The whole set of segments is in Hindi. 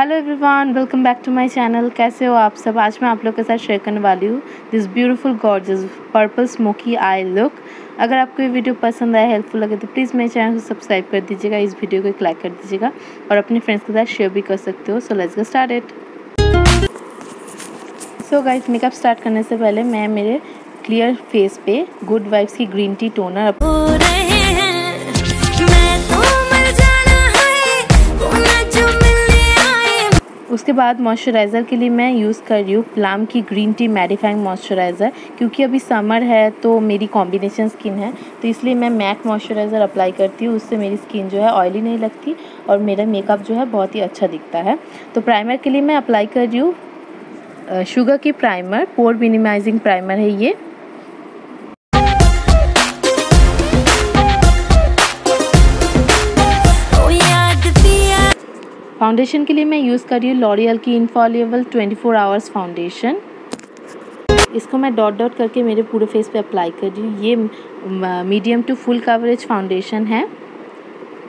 Everyone welcome back to my channel कैसे हो आप सब? आज मैं आप लोग के साथ शेयर करने वाली हूँ this beautiful gorgeous purple smoky eye look अगर आपको ये वीडियो पसंद आया हेल्पफुल लगे तो प्लीज़ मेरे चैनल को सब्सक्राइब कर दीजिएगा, इस वीडियो को एक लाइक कर दीजिएगा और अपने फ्रेंड्स के साथ शेयर भी कर सकते हो। So let's get start it so guys makeup start करने से पहले मैं मेरे क्लियर फेस पे गुड वाइब्स की ग्रीन टी टोनर उसके बाद मॉइस्चराइज़र के लिए मैं यूज़ कर रही हूँ प्लाम की ग्रीन टी मैडिफाइंग मॉइस्चराइज़र क्योंकि अभी समर है तो मेरी कॉम्बिनेशन स्किन है तो इसलिए मैं मैट मॉइस्चराइज़र अप्लाई करती हूँ, उससे मेरी स्किन जो है ऑयली नहीं लगती और मेरा मेकअप जो है बहुत ही अच्छा दिखता है। तो प्राइमर के लिए मैं अप्लाई कर रही हूँ शुगर की प्राइमर पोर मिनिमाइजिंग प्राइमर है ये। फाउंडेशन के लिए मैं यूज़ कर रही हूँ लॉरियल की इनफॉलिएबल 24 फोर आवर्स फाउंडेशन इसको मैं डॉट डॉट करके मेरे पूरे फेस पे अप्लाई कर रही हूँ। ये medium to full coverage foundation है।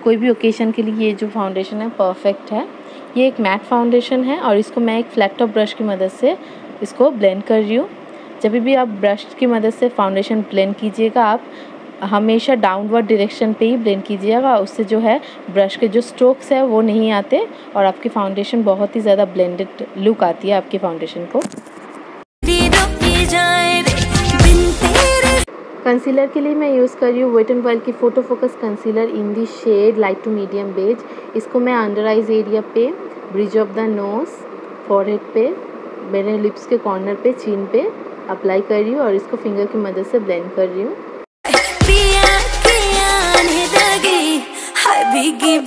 कोई भी ओकेशन के लिए ये जो फाउंडेशन है परफेक्ट है। ये एक मैट फाउंडेशन है और इसको मैं एक फ्लैट टॉप ब्रश की मदद से इसको ब्लेंड कर रही हूँ। जब भी आप ब्रश की मदद से फाउंडेशन ब्लेंड कीजिएगा, आप हमेशा डाउनवर्ड डायरेक्शन पे ही ब्लेंड कीजिएगा। उससे जो है ब्रश के जो स्ट्रोक्स है, वो नहीं आते और आपकी फाउंडेशन बहुत ही ज़्यादा ब्लेंडेड लुक आती है आपकी फाउंडेशन को। कंसीलर के लिए मैं यूज़ कर रही हूँ वेट एंड वाइल्ड की photo focus concealer in the shade light to medium beige इसको मैं अंडर आइज़ एरिया पे bridge of the nose forehead पे, मेरे लिप्स के कॉर्नर पे चीन पे अप्लाई कर रही हूँ और इसको फिंगर की मदद से ब्लेंड कर रही हूँ। भीगी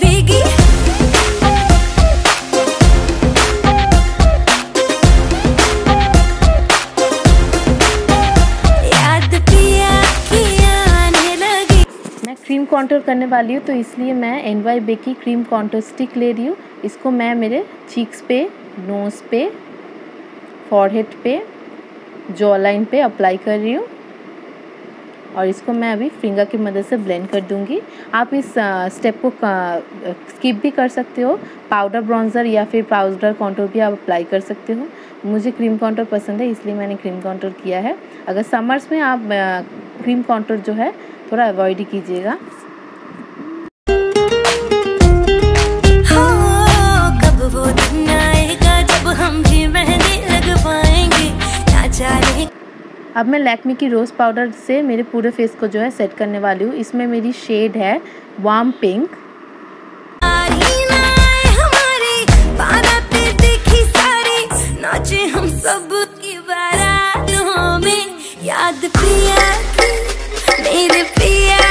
क्रीम कॉन्टोर करने वाली हूँ तो इसलिए मैं एन वाई बे की क्रीम कॉन्टोर स्टिक ले रही हूँ। इसको मैं मेरे चीक्स पे नोज़ पे फॉरहेड पे जॉ लाइन पे अप्लाई कर रही हूँ। और इसको मैं अभी फिंगर की मदद से ब्लेंड कर दूँगी। आप इस स्टेप को स्किप भी कर सकते हो। पाउडर ब्रॉन्ज़र या फिर पाउडर कॉन्टोर भी आप अप्लाई कर सकते हो। मुझे क्रीम कॉन्टोर पसंद है, इसलिए मैंने क्रीम कॉन्टोर किया है। अगर समर्स में आप क्रीम कॉन्टोर जो है, थोड़ा अवॉइड ही कीजिएगा। अब मैं लैक्मी की रोज़ पाउडर से मेरे पूरे फेस को जो है सेट करने वाली हूँ। इसमें मेरी शेड है वार्म पिंक। याद पिया मेरे पिया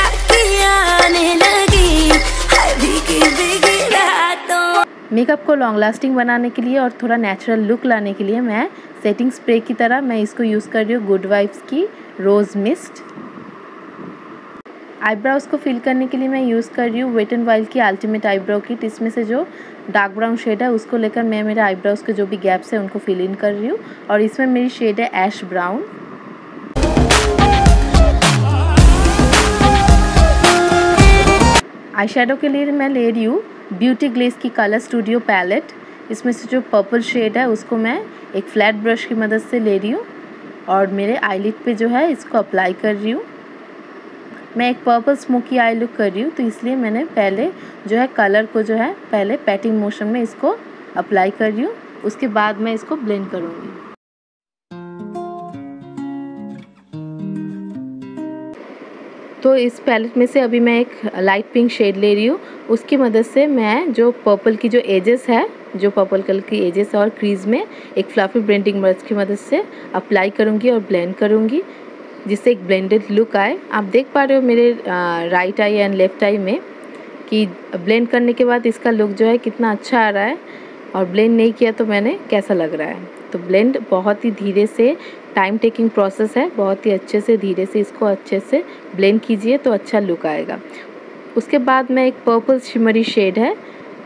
मेकअप को लॉन्ग लास्टिंग बनाने के लिए और थोड़ा नेचुरल लुक लाने के लिए मैं सेटिंग स्प्रे की तरह मैं इसको यूज़ कर रही हूँ गुड वाइब्स की रोज़ मिस्ट आईब्राउज़ को फिल करने के लिए मैं यूज़ कर रही हूँ वेट एंड वाइल्ड की अल्टीमेट आईब्राउ किट इसमें से जो डार्क ब्राउन शेड है, उसको लेकर मैं मेरे आईब्राउज़ के जो भी गैप्स है, उनको फिल इन कर रही हूँ और इसमें मेरी शेड है ऐश ब्राउन आई के लिए मैं ले रही हूँ ब्यूटी ग्लेस की कलर स्टूडियो पैलेट। इसमें से जो पर्पल शेड है, उसको मैं एक फ्लैट ब्रश की मदद से ले रही हूँ और मेरे आईलिट पे जो है, इसको अप्लाई कर रही हूँ। मैं एक पर्पल स्मोकी आई लुक कर रही हूँ तो इसलिए मैंने पहले जो है कलर को जो है, पहले पैटिंग मोशन में इसको अप्लाई कर रही हूँ। उसके बाद मैं इसको ब्लेंड करूँगी। तो इस पैलेट में से अभी मैं एक लाइट पिंक शेड ले रही हूँ। उसकी मदद से मैं जो पर्पल की जो एजेस है, जो पर्पल कलर की एजेस है और क्रीज में एक फ्लफी ब्लेंडिंग ब्रश की मदद से अप्लाई करूँगी और ब्लेंड करूँगी, जिससे एक ब्लेंडेड लुक आए। आप देख पा रहे हो मेरे right eye and left eye में कि ब्लेंड करने के बाद इसका लुक जो है कितना अच्छा आ रहा है और ब्लेंड नहीं किया तो मैंने कैसा लग रहा है। तो ब्लेंड बहुत ही धीरे से टाइम टेकिंग प्रोसेस है, बहुत ही अच्छे से, धीरे से इसको अच्छे से ब्लेंड कीजिए तो अच्छा लुक आएगा। उसके बाद मैं एक पर्पल शिमरी शेड है।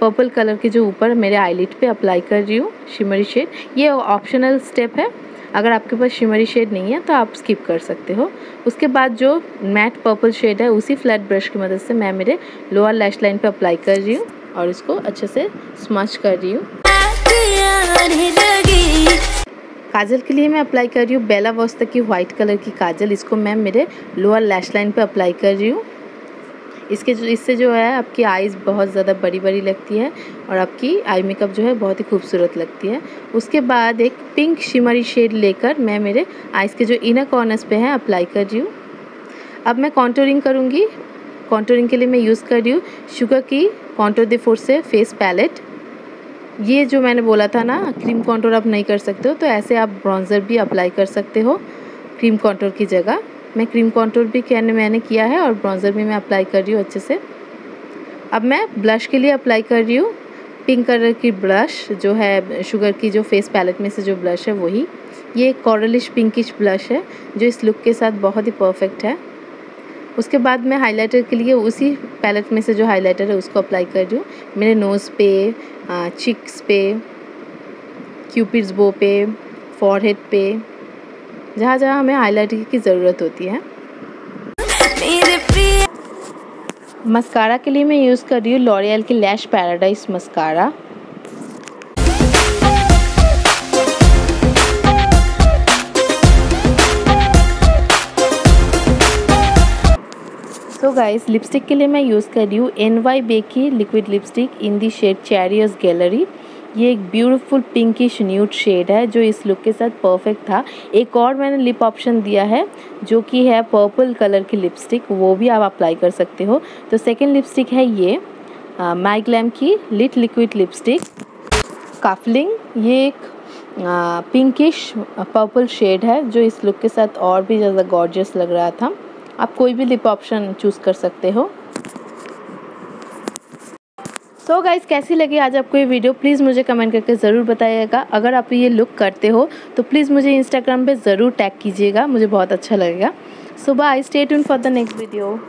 पर्पल कलर के जो ऊपर मेरे आईलिट पे अप्लाई कर रही हूँ शिमरी शेड ये ऑप्शनल स्टेप है। अगर आपके पास शिमरी शेड नहीं है तो आप स्किप कर सकते हो। उसके बाद जो मैट पर्पल शेड है, उसी फ्लैट ब्रश की मदद से मैं मेरे लोअर लैश लाइन पे अप्लाई कर रही हूँ और इसको अच्छे से स्मच कर रही हूँ। काजल के लिए मैं अप्लाई कर रही हूँ बेला वॉस्ता की वाइट कलर की काजल। इसको मैं मेरे लोअर लैश लाइन पे अप्लाई कर रही हूँ। इसके जो इससे जो है आपकी आइज़ बहुत ज़्यादा बड़ी बड़ी लगती है और आपकी आई मेकअप जो है बहुत ही खूबसूरत लगती है। उसके बाद एक पिंक शिमरी शेड लेकर मैं मेरे आइज़ के जो इनर कॉर्नर्स पे हैं अप्लाई कर रही हूँ। अब मैं कॉन्टोरिंग करूँगी। कॉन्टोरिंग के लिए मैं यूज़ कर रही हूँ शुगर की contour de force face palette ये जो मैंने बोला था ना क्रीम कॉन्टोर आप नहीं कर सकते हो तो ऐसे आप ब्रॉन्ज़र भी अप्लाई कर सकते हो क्रीम कॉन्टोर की जगह। मैं क्रीम कॉन्टोर भी कहने मैंने किया है और ब्राउज़र भी मैं अप्लाई कर रही हूँ अच्छे से। अब मैं ब्लश के लिए अप्लाई कर रही हूँ। पिंक कलर की ब्लश जो है शुगर की जो फेस पैलेट में से जो ब्लश है वही। ये कॉरलिश पिंकिश ब्लश है, जो इस लुक के साथ बहुत ही परफेक्ट है। उसके बाद मैं हाइलाइटर के लिए उसी पैलेट में से जो हाइलाइटर है उसको अप्लाई कर रही हूँ। मेरे नोज़ पे चिक्स पे क्यूपिड्स बो पे फॉरहेड पे जहाँ जहाँ हमें हाइलाइटर की ज़रूरत होती है। मस्कारा के लिए मैं यूज़ कर रही हूँ लॉरियल की lash paradise mascara. So guys lipstick के लिए मैं यूज़ कर रही हूँ एन वाई बे की liquid lipstick in the shade Chelsea gallery ये एक ब्यूटीफुल पिंकिश न्यूट शेड है, जो इस लुक के साथ परफेक्ट था। एक और मैंने लिप ऑप्शन दिया है, जो कि है पर्पल कलर की लिपस्टिक वो भी आप अप्लाई कर सकते हो। तो सेकेंड लिपस्टिक है ये माई ग्लैम की लिट लिक्विड लिपस्टिक काफलिंग ये एक पिंकिश पर्पल शेड है, जो इस लुक के साथ और भी ज़्यादा गॉर्जियस लग रहा था। आप कोई भी लिप ऑप्शन चूज़ कर सकते हो। सो so गाइज़ कैसी लगी आज आपको ये वीडियो प्लीज़ मुझे कमेंट करके ज़रूर बताइएगा। अगर आप ये लुक करते हो तो प्लीज़ मुझे इंस्टाग्राम पे ज़रूर टैग कीजिएगा। मुझे बहुत अच्छा लगेगा। So bye stay tuned for the next video